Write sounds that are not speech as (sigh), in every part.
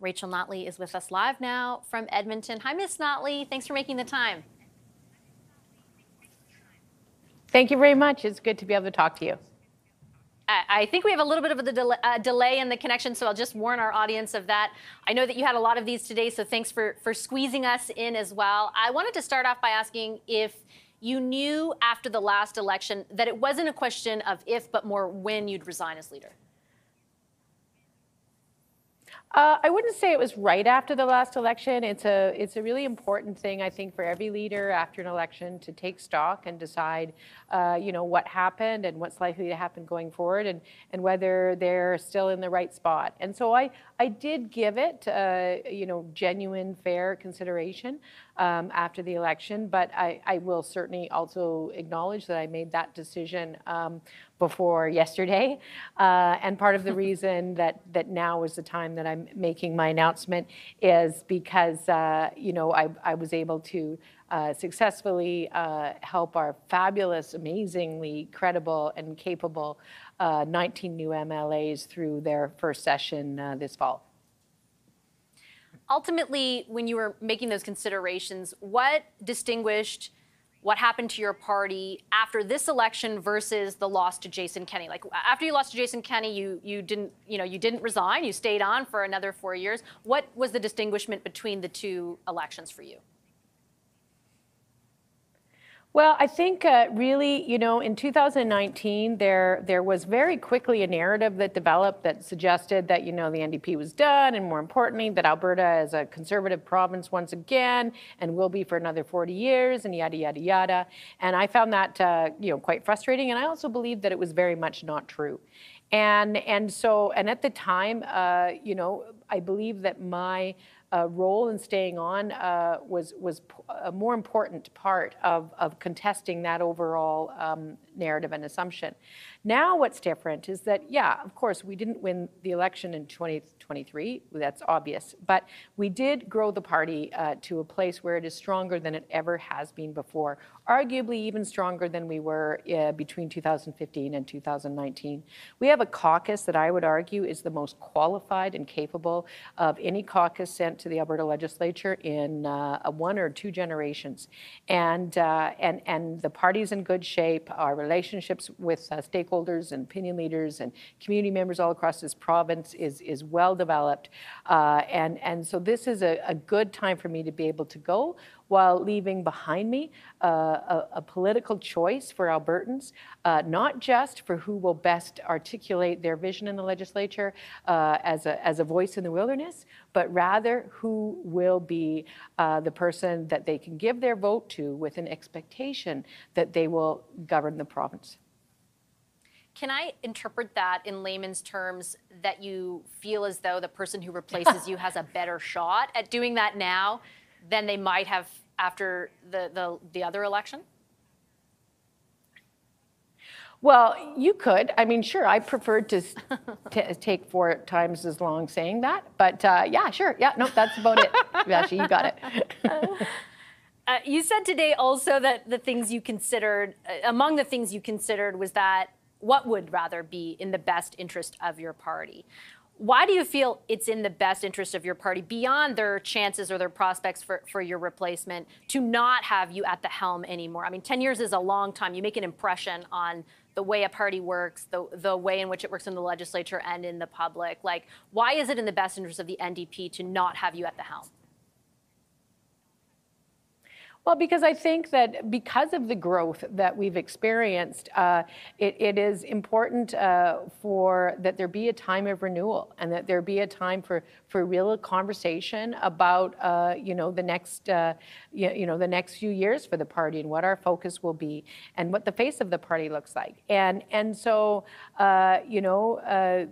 Rachel Notley is with us live now from Edmonton. Hi, Miss Notley. Thanks for making the time. Thank you very much. It's good to be able to talk to you. I think we have a little bit of a delay, uh, delay in the connection, so I'll just warn our audience of that. I know that you had a lot of these today, so thanks for, for squeezing us in as well. I wanted to start off by asking if you knew after the last election that it wasn't a question of if, but more when you'd resign as leader. Uh, I wouldn't say it was right after the last election. It's a it's a really important thing, I think, for every leader after an election to take stock and decide, uh, you know, what happened and what's likely to happen going forward, and and whether they're still in the right spot. And so I I did give it, uh, you know, genuine, fair consideration um, after the election, but I I will certainly also acknowledge that I made that decision um, before yesterday. Uh, and part of the (laughs) reason that, that now is the time that I'm making my announcement is because, uh, you know, I, I was able to uh, successfully uh, help our fabulous, amazingly credible and capable uh, 19 new MLAs through their first session uh, this fall. Ultimately, when you were making those considerations, what distinguished what happened to your party after this election versus the loss to Jason Kenney. Like after you lost to Jason Kenney, you you didn't you know you didn't resign. You stayed on for another four years. What was the distinguishment between the two elections for you? Well, I think uh, really, you know, in 2019, there there was very quickly a narrative that developed that suggested that you know the NDP was done, and more importantly, that Alberta is a conservative province once again, and will be for another 40 years, and yada yada yada. And I found that uh, you know quite frustrating, and I also believe that it was very much not true. And and so and at the time, uh, you know, I believe that my uh, role in staying on uh, was was a more important part of, of contesting that overall um, narrative and assumption. Now, what's different is that, yeah, of course, we didn't win the election in 2023. That's obvious. But we did grow the party uh, to a place where it is stronger than it ever has been before, arguably even stronger than we were uh, between 2015 and 2019. We have a caucus that I would argue is the most qualified and capable of any caucus sent to the Alberta legislature in uh, one or two generations. And, uh, and, and the party's in good shape. Our relationships with uh, stakeholders stakeholders and opinion leaders and community members all across this province is, is well developed. Uh, and, and so this is a, a good time for me to be able to go while leaving behind me uh, a, a, political choice for Albertans, uh, not just for who will best articulate their vision in the legislature uh, as, a, as a voice in the wilderness, but rather who will be uh, the person that they can give their vote to with an expectation that they will govern the province. Can I interpret that in layman's terms that you feel as though the person who replaces you has a better shot at doing that now than they might have after the, the, the other election? Well, you could. I mean, sure, I preferred to (laughs) take four times as long saying that. But uh, yeah, sure. Yeah, no, that's about it. (laughs) Actually, you got it. uh, you said today also that the things you considered, uh, among the things you considered, was that what would rather be in the best interest of your party. Why do you feel it's in the best interest of your party, beyond their chances or their prospects for, for your replacement, to not have you at the helm anymore? I mean, 10 years is a long time. You make an impression on the way a party works, the, the way in which it works in the legislature and in the public. Like, why is it in the best interest of the NDP to not have you at the helm? Well, because I think that because of the growth that we've experienced, uh, it, it is important uh, for that there be a time of renewal and that there be a time for for real conversation about uh, you know the next uh, you, know the next few years for the party and what our focus will be and what the face of the party looks like. And and so uh, you know uh,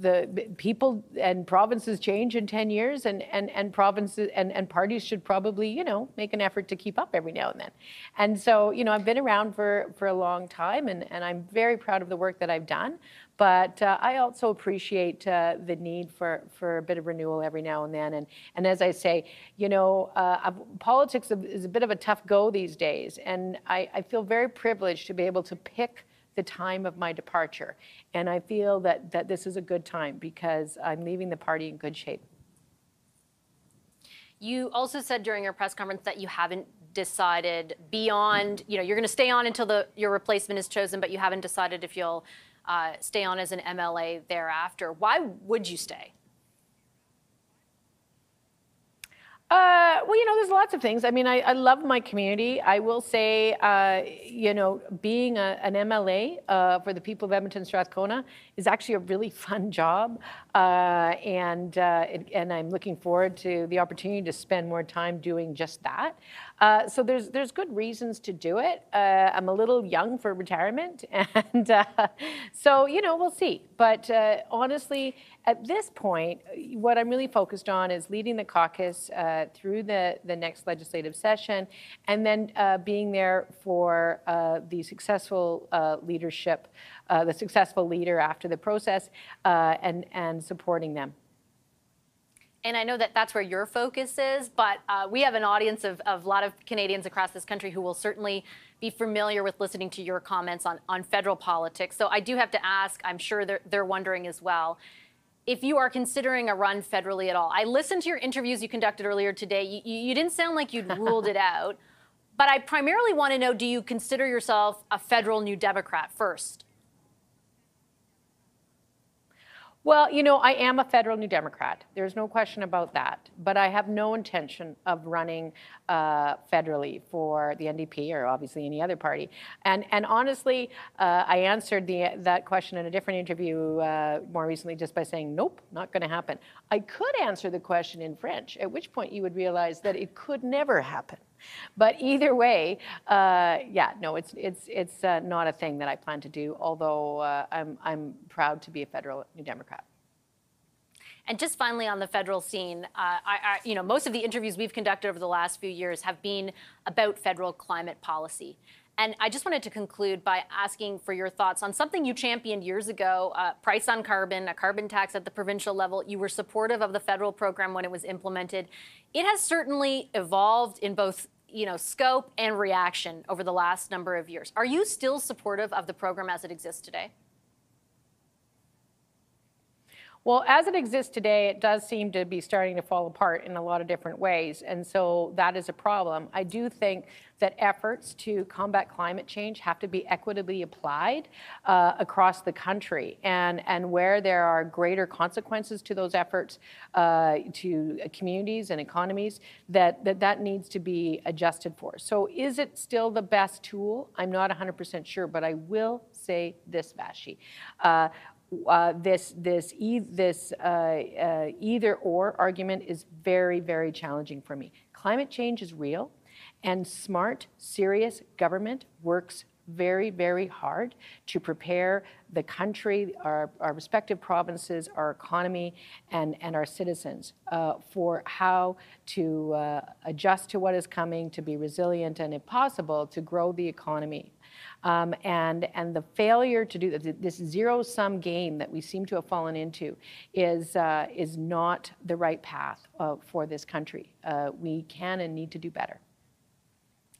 the people and provinces change in 10 years and, and, and provinces and, and parties should probably, you know, make an effort to keep up every now and then. And so, you know, I've been around for, for a long time and, and I'm very proud of the work that I've done. But uh, I also appreciate uh, the need for, for a bit of renewal every now and then. And, and as I say, you know, uh, politics is a bit of a tough go these days. And I, I feel very privileged to be able to pick the time of my departure. And I feel that, that this is a good time because I'm leaving the party in good shape. You also said during your press conference that you haven't decided beyond, you know, you're going to stay on until the, your replacement is chosen, but you haven't decided if you'll uh, stay on as an MLA thereafter. Why would you stay? Uh, well, you know, there's lots of things. I mean, I, I love my community. I will say, uh, you know, being a, an MLA uh, for the people of Edmonton Strathcona is actually a really (laughs) fun job, uh, and uh, it, and I'm looking forward to the opportunity to spend more time doing just that. Uh, so there's there's good reasons to do it. I'm a little young for retirement, (laughs) and so you know, we'll see. But honestly at this point, what I'm really focused on is leading the caucus uh, through the, the next legislative session and then uh, being there for uh, the successful uh, leadership, uh, the successful leader after the process uh, and, and supporting them. And I know that that's where your focus is, but uh, we have an audience of, of a lot of Canadians across this country who will certainly be familiar with listening to your comments on, on federal politics. So I do have to ask, I'm sure they're, they're wondering as well if you are considering a run federally at all. I listened to your interviews you conducted earlier today. You, you didn't sound like you'd ruled it out. But I primarily want to know do you consider yourself a federal New Democrat first? Well, you know, I am a federal New Democrat. There's no question about that. But I have no intention of running uh, federally for the NDP or obviously any other party. And and honestly, uh, I answered the, that question in a different interview uh, more recently just by saying, nope, not going to happen. I could answer the question in French, at which point you would realize that it could never happen. But either way, uh, yeah, no, it's it's it's uh, not a thing that I plan to do. Although uh, I'm I'm proud to be a federal New Democrat. And just finally on the federal scene, uh, I, I, you know, most of the interviews we've conducted over the last few years have been about federal climate policy. And I just wanted to conclude by asking for your thoughts on something you championed years ago, uh, price on carbon, a carbon tax at the provincial level. You were supportive of the federal program when it was implemented. It has certainly evolved in both you know, scope and reaction over the last number of years. Are you still supportive of the program as it exists today? Well, as it exists today, it does seem to be starting to fall apart in a lot of different ways. And so that is a problem. I do think that efforts to combat climate change have to be equitably applied uh, across the country. And, and where there are greater consequences to those efforts uh, to communities and economies, that, that that needs to be adjusted for. So is it still the best tool? I'm not 100% sure, but I will say this, Vassy. Uh, uh, this this e this uh, uh, either or argument is very very challenging for me. Climate change is real, and smart, serious government works very very hard to prepare the country, our, our respective provinces, our economy, and and our citizens uh, for how to uh, adjust to what is coming, to be resilient, and if possible, to grow the economy um, and, and the failure to do this zero sum game that we seem to have fallen into is, uh, is not the right path uh, for this country. Uh, we can and need to do better.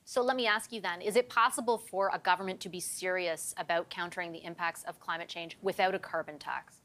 So let me ask you then is it possible for a government to be serious about countering the impacts of climate change without a carbon tax?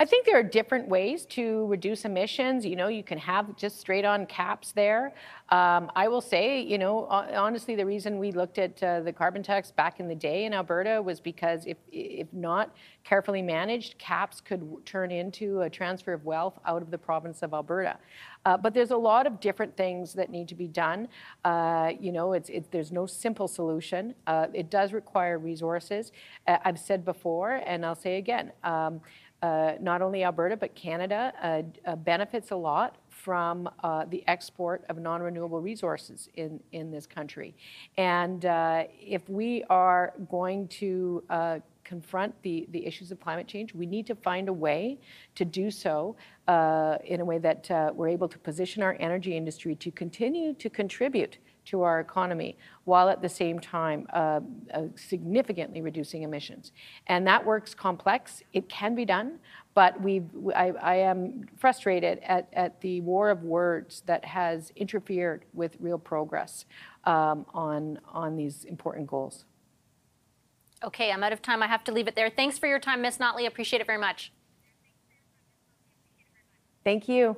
I think there are different ways to reduce emissions. You know, you can have just straight on caps there. Um, I will say, you know, honestly, the reason we looked at uh, the carbon tax back in the day in Alberta was because if, if not carefully managed, caps could turn into a transfer of wealth out of the province of Alberta. Uh, but there's a lot of different things that need to be done. Uh, you know, it's, it, there's no simple solution. Uh, it does require resources. Uh, I've said before, and I'll say again, um, uh, not only Alberta, but Canada uh, uh, benefits a lot from uh, the export of non-renewable resources in, in this country. And uh, if we are going to uh, confront the, the issues of climate change, we need to find a way to do so in a way that we're able to position our energy industry to continue to contribute to our economy while at the same time uh, uh, significantly reducing emissions. And that work's complex. It can be done, but we I, I, am frustrated at, at the war of words that has interfered with real progress um, on, on these important goals. Okay, I'm out of time. I have to leave it there. Thanks for your time, Ms. Notley. Appreciate it very much. Thank you.